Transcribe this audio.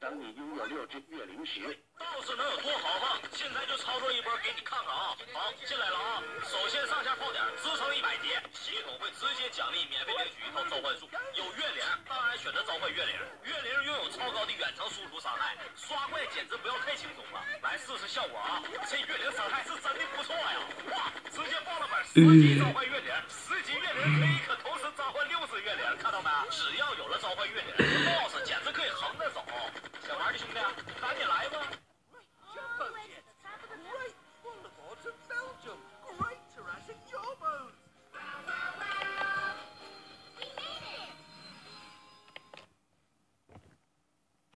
当你拥有六只月灵石，道士能有多豪放？现在就操作一波给你看看啊！好，进来了啊！首先系统会直接奖励免费领取一套召唤术，有月灵，当然选择召唤月灵。月灵拥有超高的远程输出伤害，刷怪简直不要太轻松了。来试试效果啊！这月灵伤害是真的不错呀！哇，直接爆了本十级召唤月灵，十级月灵可以可同时召唤六只月灵，看到没？只要有了召唤月灵